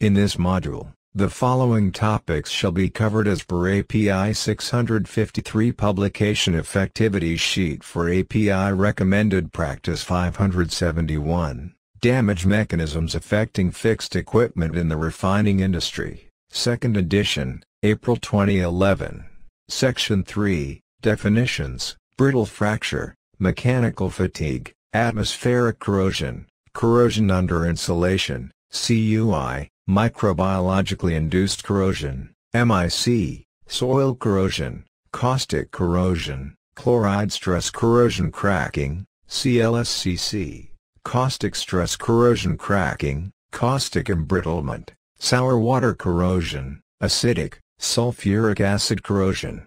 In this module, the following topics shall be covered as per API 653 Publication Effectivity Sheet for API Recommended Practice 571, Damage Mechanisms Affecting Fixed Equipment in the Refining Industry, 2nd edition, April 2011. Section 3, Definitions, Brittle Fracture, Mechanical Fatigue, Atmospheric Corrosion, Corrosion under Insulation, CUI, Microbiologically Induced Corrosion, MIC, Soil Corrosion, Caustic Corrosion, Chloride Stress Corrosion Cracking, CLSCC, Caustic Stress Corrosion Cracking, Caustic Embrittlement, Sour Water Corrosion, Acidic, Sulfuric Acid Corrosion,